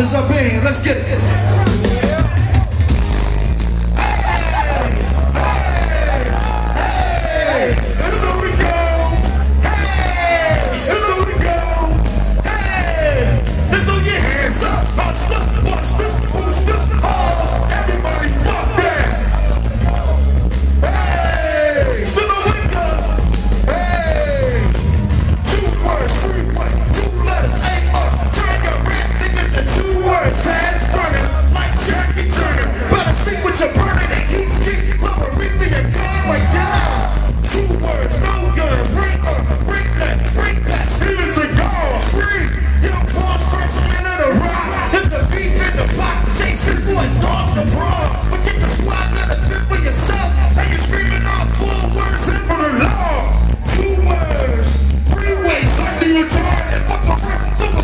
is up in. Let's get it. dogs to brawl. But get your swag out for yourself. you screaming out words in for the. Two words. Fuck my friend,